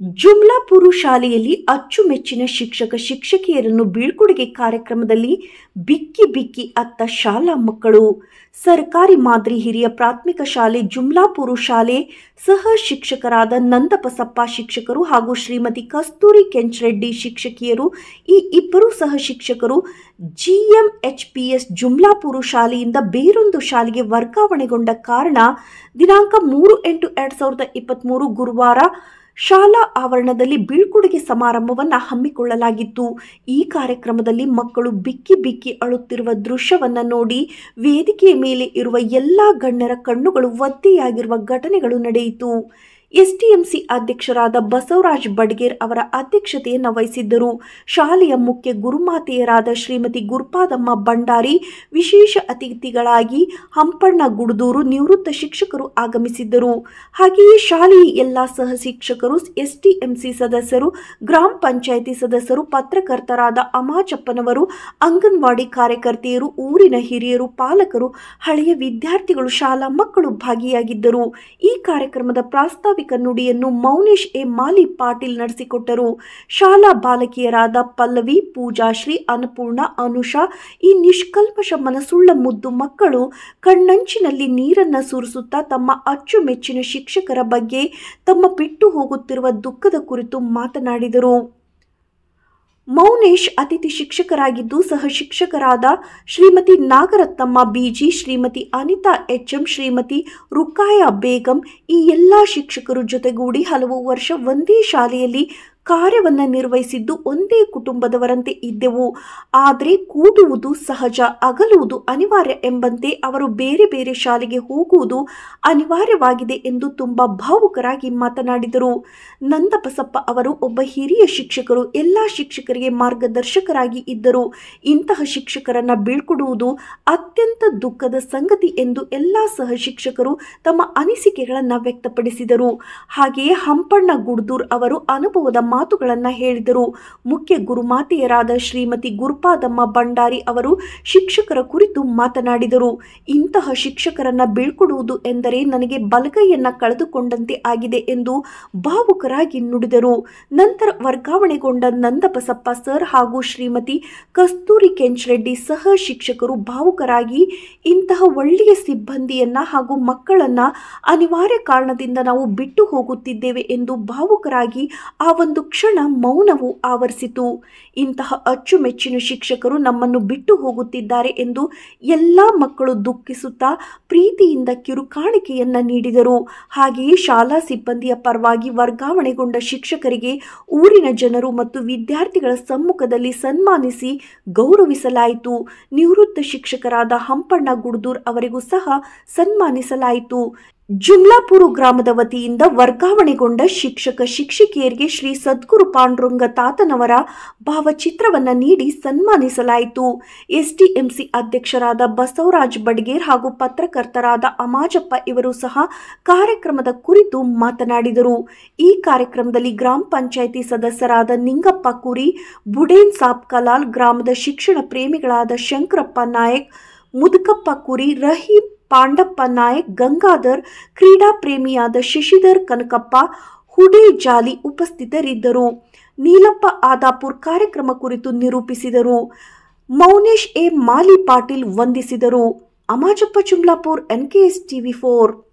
ಜುಮ್ಲಾಪುರು ಶಾಲೆಯಲ್ಲಿ ಅಚ್ಚುಮೆಚ್ಚಿನ ಶಿಕ್ಷಕ ಶಿಕ್ಷಕಿಯರನ್ನು ಬೀಳ್ಕೊಡುಗೆ ಕಾರ್ಯಕ್ರಮದಲ್ಲಿ ಬಿಕ್ಕಿ ಬಿಕ್ಕಿ ಅತ್ತ ಶಾಲಾ ಮಕ್ಕಳು. ಸರ್ಕಾರಿ ಮಾದರಿ ಹಿರಿಯ ಪ್ರಾಥಮಿಕ ಶಾಲೆ ಜುಮ್ಲಾಪುರು ಶಾಲೆ ಸಹ ಶಿಕ್ಷಕರಾದ ನಂದಬಸಪ್ಪ ಶಿಕ್ಷಕರು ಹಾಗೂ ಶ್ರೀಮತಿ ಕಸ್ತೂರಿ ಕೆಂಚರೆಡ್ಡಿ ಶಿಕ್ಷಕಿಯರು, ಈ ಇಬ್ಬರು ಸಹ ಶಿಕ್ಷಕರು ಜಿಎಂಎಚ್ಪಿಎಸ್ ಜುಮ್ಲಾಪುರು ಶಾಲೆಯಿಂದ ಬೇರೊಂದು ಶಾಲೆಗೆ ವರ್ಗಾವಣೆಗೊಂಡ ಕಾರಣ ದಿನಾಂಕ ಮೂರು ಎಂಟು ಎರಡ್ ಸಾವಿರದ ಇಪ್ಪತ್ತ್ಮೂರು ಗುರುವಾರ ಶಾಲಾ ಆವರಣದಲ್ಲಿ ಬೀಳ್ಕೊಡುಗೆ ಸಮಾರಂಭವನ್ನು ಹಮ್ಮಿಕೊಳ್ಳಲಾಗಿತ್ತು. ಈ ಕಾರ್ಯಕ್ರಮದಲ್ಲಿ ಮಕ್ಕಳು ಬಿಕ್ಕಿ ಬಿಕ್ಕಿ ಅಳುತ್ತಿರುವ ದೃಶ್ಯವನ್ನು ನೋಡಿ ವೇದಿಕೆಯ ಮೇಲೆ ಇರುವ ಎಲ್ಲ ಗಣ್ಯರ ಕಣ್ಣುಗಳು ಒದ್ದೆಯಾಗಿರುವ ಘಟನೆಗಳು ನಡೆಯಿತು. ಎಸ್ಟಿಎಂಸಿ ಅಧ್ಯಕ್ಷರಾದ ಬಸವರಾಜ್ ಬಡ್ಗೇರ್ ಅವರ ಅಧ್ಯಕ್ಷತೆಯನ್ನು ವಹಿಸಿದ್ದರು. ಶಾಲೆಯ ಮುಖ್ಯ ಗುರುಮಾತೆಯರಾದ ಶ್ರೀಮತಿ ಗುರುಪಾದಮ್ಮ ಭಂಡಾರಿ, ವಿಶೇಷ ಅತಿಥಿಗಳಾಗಿ ಹಂಪಣ್ಣ ಗುಡದೂರು ನಿವೃತ್ತ ಶಿಕ್ಷಕರು ಆಗಮಿಸಿದ್ದರು. ಹಾಗೆಯೇ ಶಾಲೆಯ ಎಲ್ಲ ಸಹ ಶಿಕ್ಷಕರು ಎಸ್ಟಿಎಂಸಿ ಸದಸ್ಯರು, ಗ್ರಾಮ ಪಂಚಾಯಿತಿ ಸದಸ್ಯರು, ಪತ್ರಕರ್ತರಾದ ಅಮಾಚಪ್ಪನವರು, ಅಂಗನವಾಡಿ ಕಾರ್ಯಕರ್ತೆಯರು, ಊರಿನ ಹಿರಿಯರು, ಪಾಲಕರು, ಹಳೆಯ ವಿದ್ಯಾರ್ಥಿಗಳು, ಶಾಲಾ ಮಕ್ಕಳು ಭಾಗಿಯಾಗಿದ್ದರು. ಈ ಕಾರ್ಯಕ್ರಮದ ಪ್ರಾಸ್ತಾವಿಕ ನುಡಿಯನ್ನು ಮೌನೇಶ್ ಎ. ಮಾಲಿ ಪಾಟೀಲ್ ನಡೆಸಿಕೊಟ್ಟರು. ಶಾಲಾ ಬಾಲಕಿಯರಾದ ಪಲ್ಲವಿ ಪೂಜಾಶ್ರೀ ಅನ್ನಪೂರ್ಣ, ಅನುಷಾ, ಈ ನಿಷ್ಕಲ್ಪಶ ಮನಸ್ಸುಳ್ಳ ಮುದ್ದು ಮಕ್ಕಳು ಕಣ್ಣಂಚಿನಲ್ಲಿ ನೀರನ್ನ ಸುರಿಸುತ್ತಾ ತಮ್ಮ ಅಚ್ಚುಮೆಚ್ಚಿನ ಶಿಕ್ಷಕರ ಬಗ್ಗೆ ತಮ್ಮ ಬಿಟ್ಟು ಹೋಗುತ್ತಿರುವ ದುಃಖದ ಕುರಿತು ಮಾತನಾಡಿದರು. ಮೌನೇಶ್ ಅತಿಥಿ ಶಿಕ್ಷಕರಾಗಿದ್ದು ಸಹ ಶಿಕ್ಷಕರಾದ ಶ್ರೀಮತಿ ನಾಗರತ್ನಮ್ಮ, ಬಿಜಿ ಶ್ರೀಮತಿ ಅನಿತಾ ಎಚ್ಎಂ, ಶ್ರೀಮತಿ ರುಕ್ಕಾಯ ಬೇಗಂ ಈ ಎಲ್ಲ ಶಿಕ್ಷಕರು ಜೊತೆಗೂಡಿ ಹಲವು ವರ್ಷ ಒಂದೇ ಶಾಲೆಯಲ್ಲಿ ಕಾರ್ಯವನ್ನು ನಿರ್ವಹಿಸಿದ್ದು ಒಂದೇ ಕುಟುಂಬದವರಂತೆ ಇದ್ದೆವು. ಆದರೆ ಕೂಡುವುದು ಸಹಜ, ಅಗಲುವುದು ಅನಿವಾರ್ಯ ಎಂಬಂತೆ ಅವರು ಬೇರೆ ಬೇರೆ ಶಾಲೆಗೆ ಹೋಗುವುದು ಅನಿವಾರ್ಯವಾಗಿದೆ ಎಂದು ತುಂಬ ಭಾವುಕರಾಗಿ ಮಾತನಾಡಿದರು. ನಂದಬಸಪ್ಪ ಅವರು ಒಬ್ಬ ಹಿರಿಯ ಶಿಕ್ಷಕರು, ಎಲ್ಲ ಶಿಕ್ಷಕರಿಗೆ ಮಾರ್ಗದರ್ಶಕರಾಗಿ ಇದ್ದರು. ಇಂತಹ ಶಿಕ್ಷಕರನ್ನು ಬೀಳ್ಕೊಡುವುದು ಅತ್ಯಂತ ದುಃಖದ ಸಂಗತಿ ಎಂದು ಎಲ್ಲ ಸಹ ಶಿಕ್ಷಕರು ತಮ್ಮ ಅನಿಸಿಕೆಗಳನ್ನು ವ್ಯಕ್ತಪಡಿಸಿದರು. ಹಾಗೆಯೇ ಹಂಪಣ್ಣ ಗುಡ್ದೂರ್ ಅವರು ಅನುಭವದ ಮಾತುಗಳನ್ನು ಹೇಳಿದರು. ಮುಖ್ಯ ಗುರುಮಾತೆಯರಾದ ಶ್ರೀಮತಿ ಗುರುಪಾದಮ್ಮ ಭಂಡಾರಿ ಅವರು ಶಿಕ್ಷಕರ ಕುರಿತು ಮಾತನಾಡಿದರು. ಇಂತಹ ಶಿಕ್ಷಕರನ್ನ ಬೀಳ್ಕೊಡುವುದು ಎಂದರೆ ನನಗೆ ಬಲಗೈಯನ್ನ ಕಳೆದುಕೊಂಡಂತೆ ಆಗಿದೆ ಎಂದು ಭಾವುಕರಾಗಿ ನುಡಿದರು. ನಂತರ ವರ್ಗಾವಣೆಗೊಂಡ ನಂದಬಸಪ್ಪ ಸರ್ ಹಾಗೂ ಶ್ರೀಮತಿ ಕಸ್ತೂರಿ ಕೆಂಚರೆಡ್ಡಿ ಸಹ ಶಿಕ್ಷಕರು ಭಾವುಕರಾಗಿ ಇಂತಹ ಒಳ್ಳೆಯ ಸಿಬ್ಬಂದಿಯನ್ನ ಹಾಗೂ ಮಕ್ಕಳನ್ನ ಅನಿವಾರ್ಯ ಕಾರಣದಿಂದ ನಾವು ಬಿಟ್ಟು ಹೋಗುತ್ತಿದ್ದೇವೆ ಎಂದು ಭಾವುಕರಾಗಿ ಆ ಒಂದು ಕ್ಷಣ ಮೌನವು ಆವರಿಸಿತು. ಇಂತಹ ಅಚ್ಚುಮೆಚ್ಚಿನ ಶಿಕ್ಷಕರು ನಮ್ಮನ್ನು ಬಿಟ್ಟು ಹೋಗುತ್ತಿದ್ದಾರೆ ಎಂದು ಎಲ್ಲ ಮಕ್ಕಳು ದುಃಖಿಸುತ್ತಾ ಪ್ರೀತಿಯಿಂದ ಕಿರುಕಾಣಿಕೆಯನ್ನ ನೀಡಿದರು. ಹಾಗೆಯೇ ಶಾಲಾ ಸಿಬ್ಬಂದಿಯ ಪರವಾಗಿ ವರ್ಗಾವಣೆಗೊಂಡ ಶಿಕ್ಷಕರಿಗೆ ಊರಿನ ಜನರು ಮತ್ತು ವಿದ್ಯಾರ್ಥಿಗಳ ಸಮ್ಮುಖದಲ್ಲಿ ಸನ್ಮಾನಿಸಿ ಗೌರವಿಸಲಾಯಿತು. ನಿವೃತ್ತ ಶಿಕ್ಷಕರಾದ ಹಂಪಣ್ಣ ಗುಡ್ದೂರ್ ಅವರಿಗೂ ಸಹ ಸನ್ಮಾನಿಸಲಾಯಿತು. ಜುಮ್ಲಾಪುರು ಗ್ರಾಮದ ವತಿಯಿಂದ ವರ್ಗಾವಣೆಗೊಂಡ ಶಿಕ್ಷಕ ಶಿಕ್ಷಕಿಯರಿಗೆ ಶ್ರೀ ಸದ್ಗುರು ಪಾಂಡುರಂಗ ತಾತನವರ ಭಾವಚಿತ್ರವನ್ನು ನೀಡಿ ಸನ್ಮಾನಿಸಲಾಯಿತು. ಎಸ್ಡಿಎಂಸಿ ಅಧ್ಯಕ್ಷರಾದ ಬಸವರಾಜ್ ಬಡ್ಗೇರ್ ಹಾಗೂ ಪತ್ರಕರ್ತರಾದ ಅಮಾಜಪ್ಪ ಇವರು ಸಹ ಕಾರ್ಯಕ್ರಮದ ಕುರಿತು ಮಾತನಾಡಿದರು. ಈ ಕಾರ್ಯಕ್ರಮದಲ್ಲಿ ಗ್ರಾಮ ಪಂಚಾಯಿತಿ ಸದಸ್ಯರಾದ ನಿಂಗಪ್ಪ ಕುರಿ, ಬುಡೇನ್ ಸಾಬ್ ಕಲಾಲ್, ಗ್ರಾಮದ ಶಿಕ್ಷಣ ಪ್ರೇಮಿಗಳಾದ ಶಂಕರಪ್ಪ ನಾಯಕ್, ಮುದುಕಪ್ಪ ಕುರಿ, ರಹೀಂ ಪಾಂಡಪ್ಪ ನಾಯಕ್, ಗಂಗಾಧರ್, ಕ್ರೀಡಾ ಪ್ರೇಮಿಯಾದ ಶಶಿಧರ್ ಕನಕಪ್ಪ, ಹುಡಿ ಜಾಲಿ ಉಪಸ್ಥಿತರಿದ್ದರು. ನೀಲಪ್ಪ ಆದಾಪುರ್ ಕಾರ್ಯಕ್ರಮ ಕುರಿತು ನಿರೂಪಿಸಿದರು. ಮೌನೇಶ್ ಎ. ಮಾಲಿ ಪಾಟೀಲ್ ವಂದಿಸಿದರು. Amajappa, Chumlapur NKS TV four.